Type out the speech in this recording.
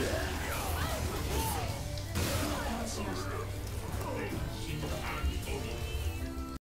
Yeah.